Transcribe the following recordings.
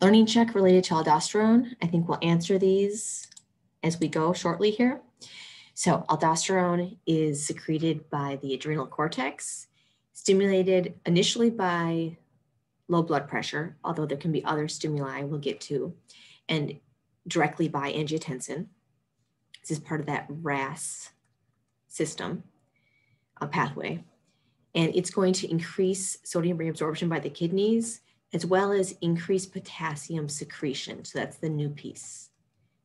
Learning check related to aldosterone. I think we'll answer these as we go shortly here. So aldosterone is secreted by the adrenal cortex, stimulated initially by low blood pressure, although there can be other stimuli we'll get to, and directly by angiotensin. This is part of that RAS system, a pathway. And it's going to increase sodium reabsorption by the kidneys, as well as increase potassium secretion. So that's the new piece.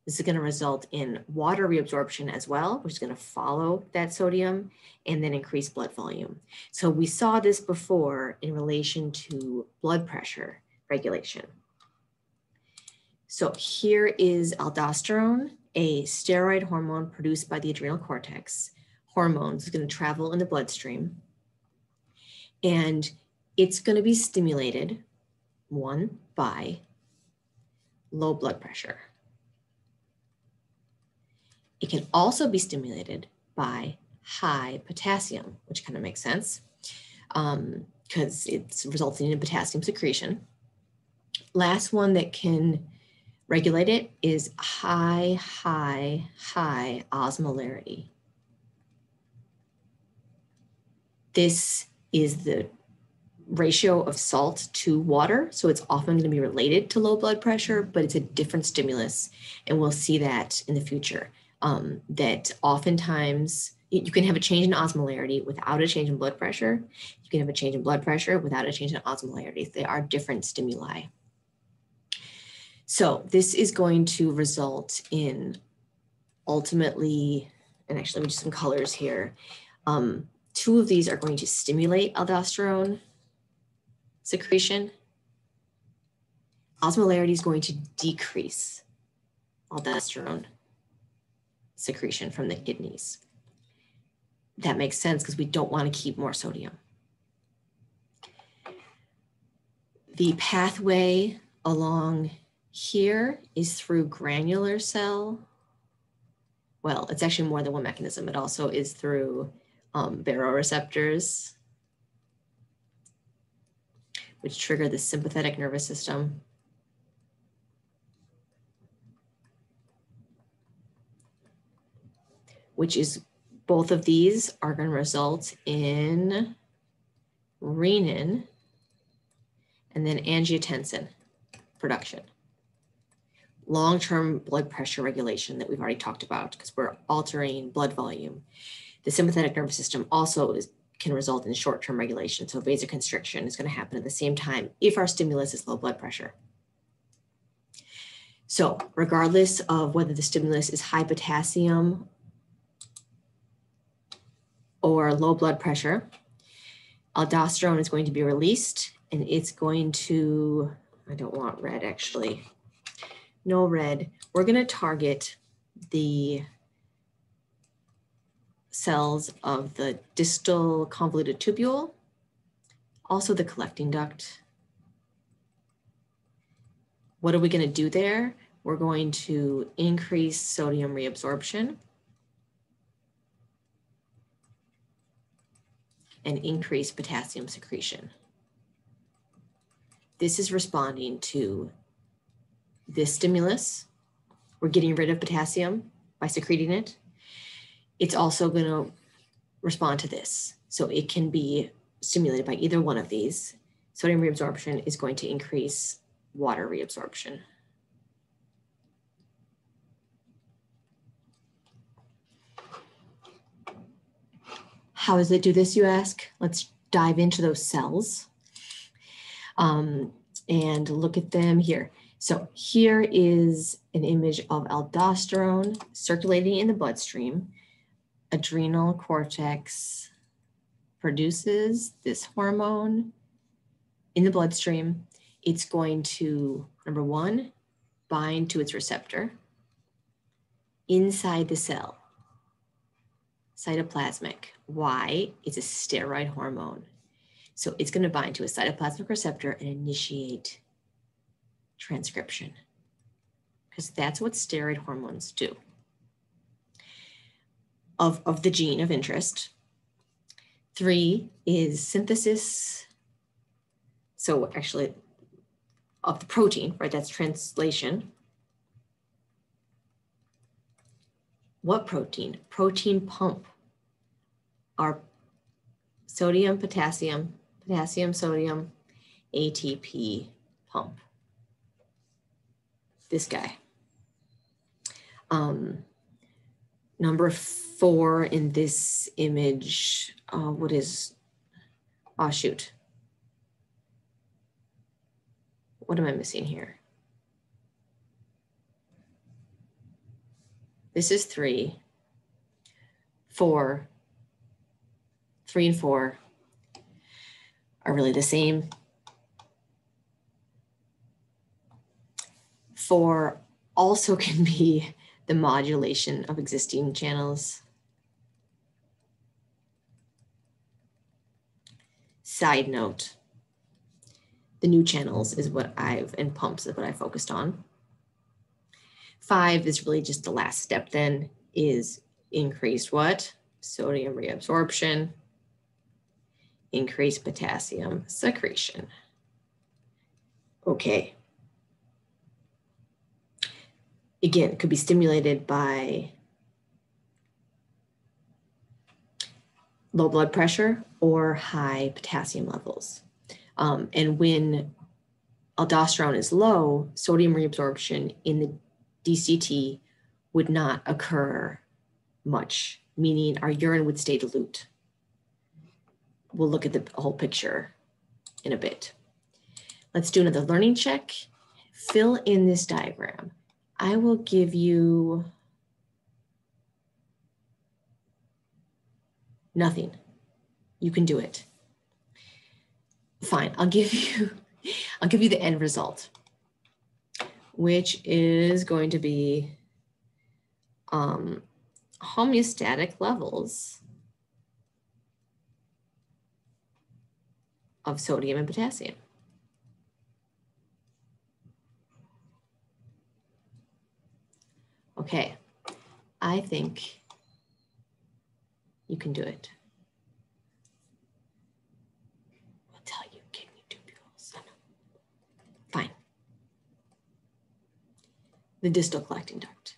This is going to result in water reabsorption as well, which is going to follow that sodium and then increase blood volume. So we saw this before in relation to blood pressure regulation. So here is aldosterone, a steroid hormone produced by the adrenal cortex. Hormones is going to travel in the bloodstream and it's going to be stimulated, one, by low blood pressure. It can also be stimulated by high potassium, which kind of makes sense because um, it's resulting in potassium secretion. Last one that can regulate it is high, high, high osmolarity. This is the ratio of salt to water. So it's often going to be related to low blood pressure, but it's a different stimulus. And we'll see that in the future um, that oftentimes you can have a change in osmolarity without a change in blood pressure. You can have a change in blood pressure without a change in osmolarity. They are different stimuli. So this is going to result in ultimately, and actually let me just some colors here. Um, two of these are going to stimulate aldosterone secretion. Osmolarity is going to decrease aldosterone secretion from the kidneys. That makes sense because we don't want to keep more sodium. The pathway along here is through granular cell. Well, it's actually more than one mechanism. It also is through um, baroreceptors, which trigger the sympathetic nervous system. which is both of these are going to result in renin and then angiotensin production. Long-term blood pressure regulation that we've already talked about because we're altering blood volume. The sympathetic nervous system also is, can result in short-term regulation. So vasoconstriction is going to happen at the same time if our stimulus is low blood pressure. So regardless of whether the stimulus is high potassium or low blood pressure, aldosterone is going to be released and it's going to, I don't want red actually, no red. We're going to target the cells of the distal convoluted tubule, also the collecting duct. What are we going to do there? We're going to increase sodium reabsorption and increase potassium secretion. This is responding to this stimulus. We're getting rid of potassium by secreting it. It's also going to respond to this. So it can be stimulated by either one of these. Sodium reabsorption is going to increase water reabsorption. How does it do this, you ask? Let's dive into those cells um, and look at them here. So here is an image of aldosterone circulating in the bloodstream. Adrenal cortex produces this hormone in the bloodstream. It's going to, number one, bind to its receptor inside the cell cytoplasmic. Why? It's a steroid hormone. So it's going to bind to a cytoplasmic receptor and initiate transcription because that's what steroid hormones do. Of, of the gene of interest. Three is synthesis. So actually, of the protein, right? That's translation. What protein? Protein pump. Our sodium, potassium, potassium, sodium, ATP pump. This guy. Um, number four in this image, uh, what is, oh shoot. What am I missing here? This is three, four, three and four are really the same. Four also can be the modulation of existing channels. Side note, the new channels is what I've, and pumps is what I focused on. Five is really just the last step then is increased what? Sodium reabsorption, increased potassium secretion. Okay. Again, it could be stimulated by low blood pressure or high potassium levels. Um, and when aldosterone is low, sodium reabsorption in the DCT would not occur much, meaning our urine would stay dilute. We'll look at the whole picture in a bit. Let's do another learning check. Fill in this diagram. I will give you nothing. You can do it. Fine, I'll give you, I'll give you the end result which is going to be um, homeostatic levels of sodium and potassium. Okay, I think you can do it. We'll tell you kidney tubules. Fine. The distal collecting duct.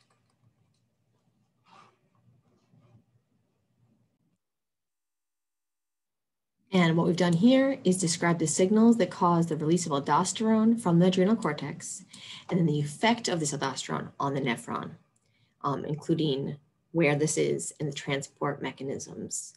And what we've done here is describe the signals that cause the release of aldosterone from the adrenal cortex, and then the effect of this aldosterone on the nephron, um, including where this is and the transport mechanisms